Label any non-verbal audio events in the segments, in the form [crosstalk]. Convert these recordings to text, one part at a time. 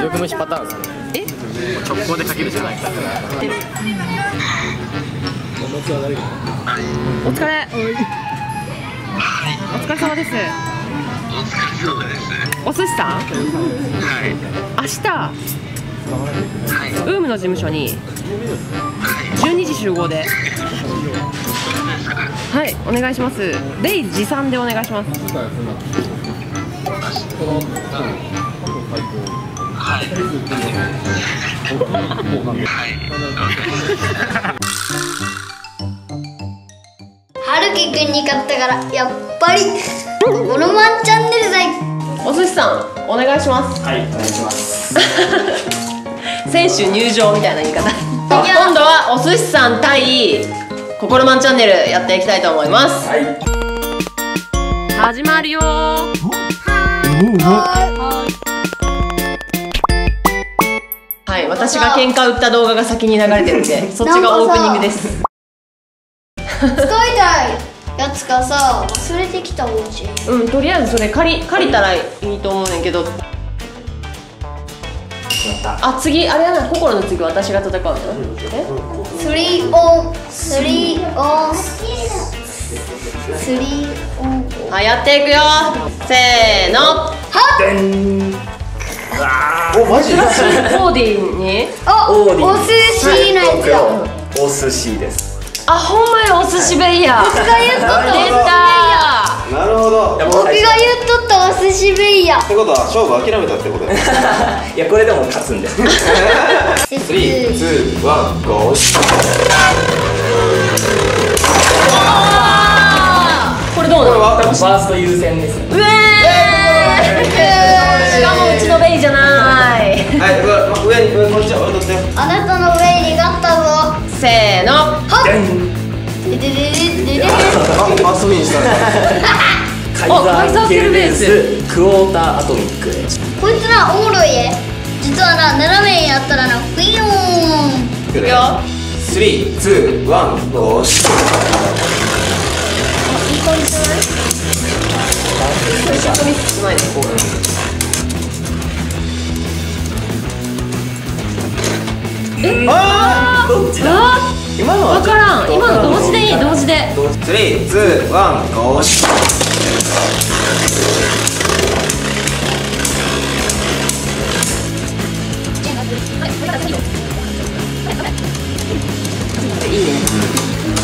既読無視パターンですね。え？直行でかけるじゃないですかお疲れ。お疲れ。様です。お疲れ様です。お寿司さん？はい。明日？はい。ウームの事務所に。12時集合で。はいお願いします。レイズ持参でお願いしますはるきくんに勝ったからやっぱりこのマンチャンネルだお寿司さんお願い。しますはい。お願い。します選手入場みたい。な言い。方今度はお寿司さん対ココロマンチャンネルやってい。きたい。と思い。ますはい。始まるよはい私が喧嘩売った動画が先に流れてるんでそっちがオープニングです。使いたいやつがさ忘れてきたおうちうんとりあえずそれ借り借りたらいいと思うねんけど。あ次あれやな心の次私が戦うの？え？スリーオンスリーオンスリーオン。はいやっていくよ。せーの。おマジコーディに？あオーディお寿司のやつだ。お寿司です。あほんまやお寿司ベイヤー僕が言っとった。なるほど。っ僕が言っとったお寿司ベイヤてことは勝負諦めたってこと？[laughs] いやこれでも勝つんで。[laughs] 3、2、1、ゴーこれどうなの？多分ファースト優先です。うえこっち俺取ってあなたの上に勝ったぞ。せーの。はっ。でででででであ、ファーストフィニッシュだカイザーケルベースクォーターアトミックこいつなおもろいえ実はな斜めにやったらなフィヨーンいくよ3、2、1、ゴーうまいねこあどっちだあ今の分からん。今の同時でいい同時で。3、2、1、ゴー。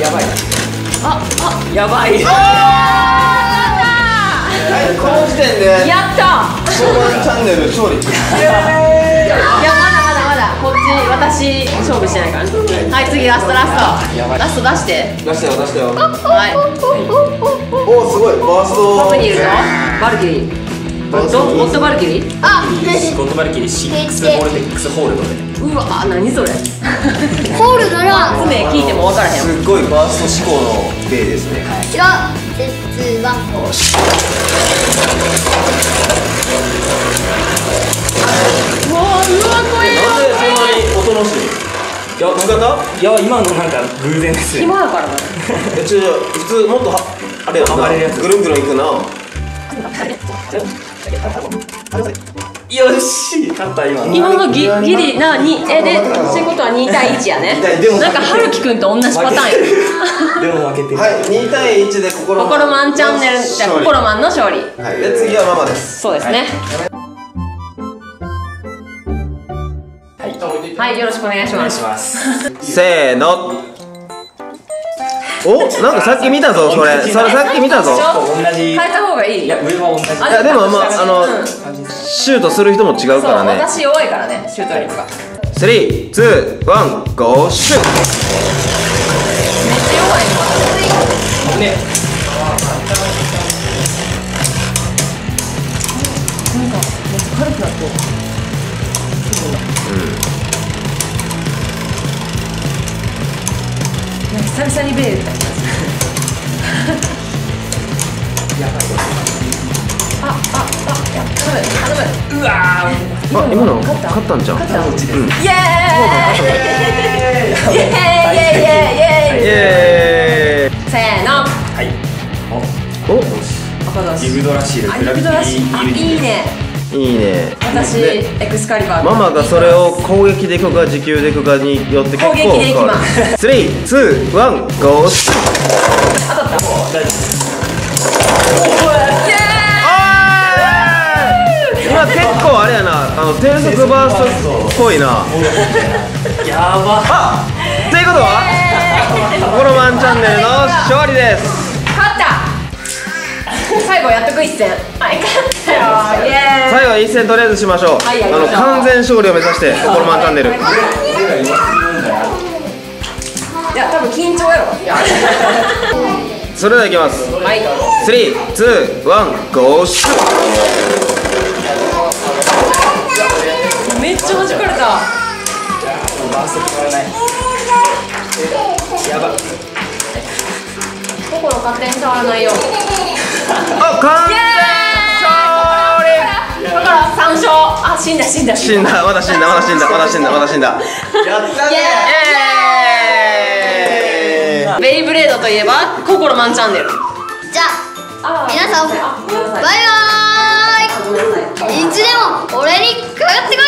やばいああ。やばい。はい、この時点で。やった相談チャンネル勝利。い勝負してないからねはい次ラストラスト。ラスト出して。出したよ出したよ。はい。おおすごい。バースト。トップにいるぞ。バルキリー。バースドホットバルキリー？あゴッドバリキリ6ボルテックスホールドでうわ何それ。[laughs] ホールドな名聞いても分からへんすっごいバースト志向のベイですね。違うレッツワンいや味方いや今のなんか偶然ですよ。暇やからなえちょ普通もっとはあれやんな。暴れるやつ。ぐるんぐるんいくな。[laughs] よし勝った今の。今のギギリなにえでってことは2対1やね。[laughs] 二対でもなんか春樹くんと同じパターンや。[laughs] でも負けてる。はい2対1で心ココロマンチャンネルじゃあココロマンの勝利。はい。で次はママです。そうですね。はいよろしくお願いしお願いますします。せーの。おなんかさっき見たぞそれ。それさっき見たぞ。変えた方がいい。いや上は同じ。あいやでもまああのう。んシュートする人も違うからね。私弱いからねシュート率が3、2、1、ゴーシュート。めっちゃ弱いの。ね。軽くなってる久々にベールだあ、あ、あ、いや、頼む、頼む。うわー。あ、今の？勝った勝ったんじゃん。勝ったこっちですイエーイ。イエーイ。イエーイ。イエーイ。イエーイ。せーのはいお赤だしユグドラシルあ、グラビテユグドラシあ、ィイルいいねいいね。私でエクスカリバー。ママがそれを攻撃でいくか持久でいくかによって結構攻撃でいきます。321ゴー。シュ今結構あれやなあの低速バーストっぽいな。やば。あということはコロマンチャンネルの勝利です最後やっとく一戦。はい勝ったよ。イエーイ。最後は一戦とりあえずしましょう、はいあの完全勝利を目指してコロマンチャンネル。い。や多分緊張やろ。いやそれではいきます。はい。321ゴーシュめっちゃ弾かれた。いやば。心勝手に触らないよあ完全勝利。だから三勝あ死んだ死んだ死んだ。まだ死んだ。まだ死んだ。まだ死んだ。まだ死んだ。やったイエえーイベイブレードといえば心マンチャンネルじゃあ皆さんバイバーイ。いつでも俺にかかってこい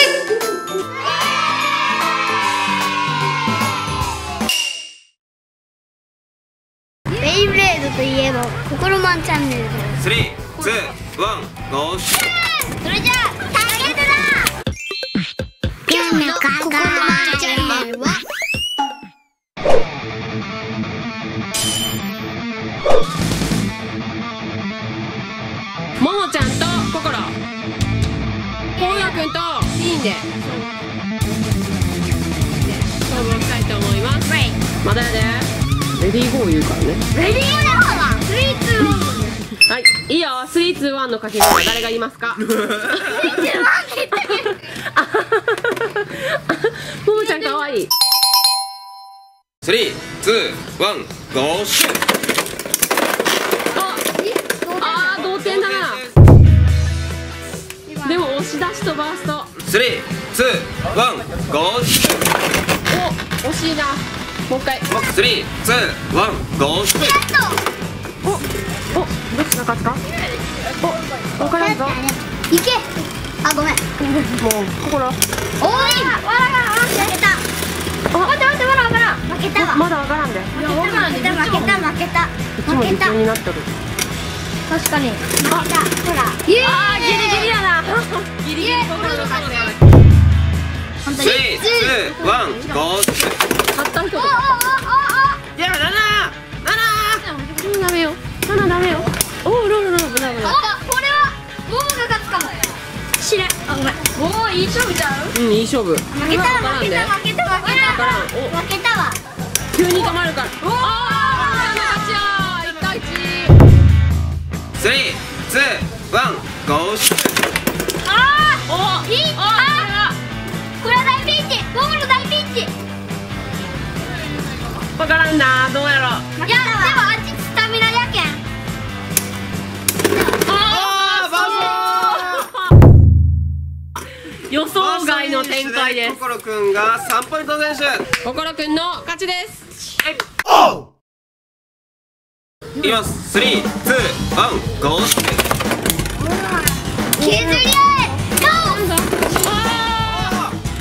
といえば心マンチャンネルです。321ゴーそれじゃあいい。いと思いますまだやでレディーゴー言うからねレディーゴーだスイーツはいいいよ321の掛け声。誰が言いますか [laughs] ももちゃんかわいい321ゴーシュあー同点だな。でも押し出しとバースト。321ゴーシュお惜しいな。もう一回。321ゴーシュどっちが勝つか？お分からんぞ。いけ。あごめん。もう心おい。わらが負けた。待って待ってわらわら負けたわ。まだ分からんで。負けた負けた負けた負けた。いつも理負けた。系になってる。確かに。負けた。ほら。イエーイ。あーギリギリやな。ギリギリ心の勝ち本当に。321ゴー勝った人とおおおおいやななうんダメよ。マナダメよおおロロロロブナブナおこれはモモが勝つかも知れあごめん。もういい勝負ちゃう？うんいい勝負。負けた負けた負けた負けたからん。お。負けたわ。急に止まるから。おおマナの勝ちよ1対1321ゴーシュあーいいあーこれは。大ピンチ。モモの大ピンチ。いや分からんなどうやろでの展開です。心くんが3ポイント選手心くんの勝ちです。いきます。321ゴーシュ削り合えあ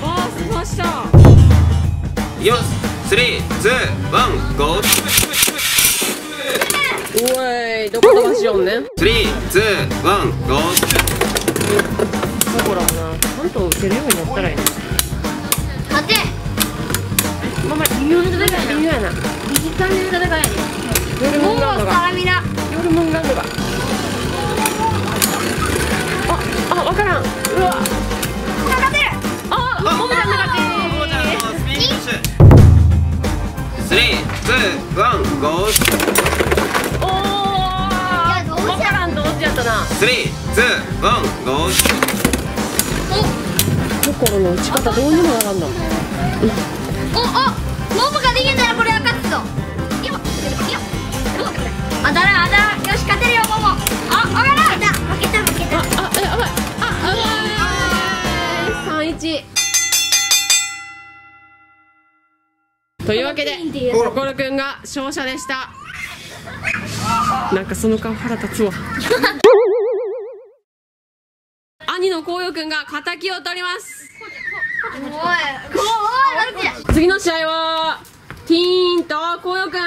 ーあーす。ましたいきます321ゴー。シュおいどこ飛ばしよんね。ん321ゴーだからな。ちゃんと打てるようになったらいいな待て。まあまあ微妙な戦い微妙やな。右からの戦いやね。夜ムンガンドがタミナ。夜ムンガンドがああわからん。うわ。勝てる。あモモちゃんの勝ちスピンフィニッシュ321ゴーシュおやどうしよう。ーったな。321ゴー心の打ち方どうにもならんな。おおモモが逃げたらこれは勝つぞ。いやいやあだらあだらよし勝てるよモモあわからん負けた負けた負けたあえやばいああ三一というわけで心くんが勝者でしたなんかその顔腹立つわ兄のこうよくんが敵を取ります。次の試合はティーンとこうよくん。[laughs]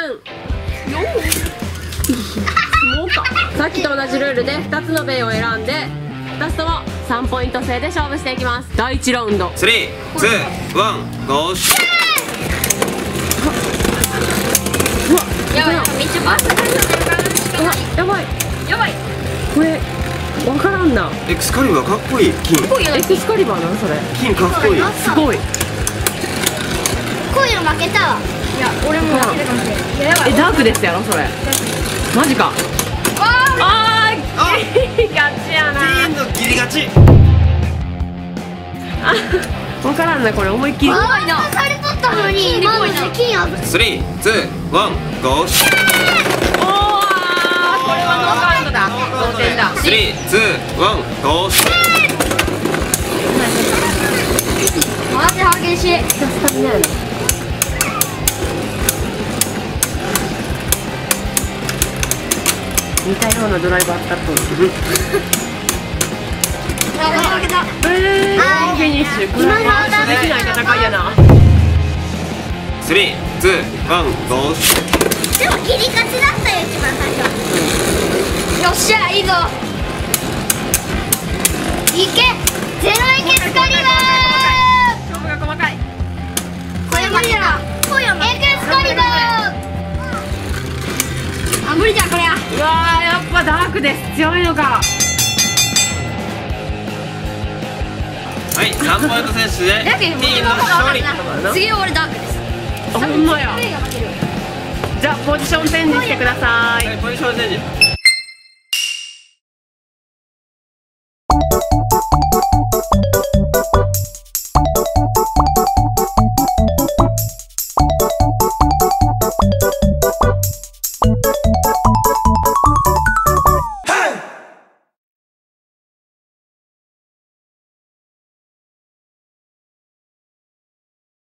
さっきと同じルールで2つのベイを選んで2つとも3ポイント制で勝負していきます。第1ラウンド。スリーツーワンゴーシやばい。めっちゃバスがうわやばい。やばい。これわからんな。エクスカリバーかっこいい。金。エクスカリバーなんそれ。金かっこいい。すごい。こういうの負けたわ。いや俺も負けたかもしれない。えダークですやろそれ。マジか。あー [laughs] ガチやな。金の切り勝ち。わからんなこれ思いっきり。あーなされとったのにまだ金あぶスリーツーワンゴー [laughs] だスリーツーワンゴーシマジ激しいたようなドライバー使っー、はいフィニッシュこれはできない戦いやなスリーツーでも切り勝ちだったよ一番最初よっしゃいいぞ。いけ。ゼロエキスカリバ勝負が細かい。ーこれ負けた。エクスカリバー。あ無理じゃんこれは。うわーやっぱダークです。強いのか。はい3ポイント選手でだけどティーンの勝利。次俺ダークです。あほんまや。じゃあポジションチェンジしてください。はいポジションチェンジ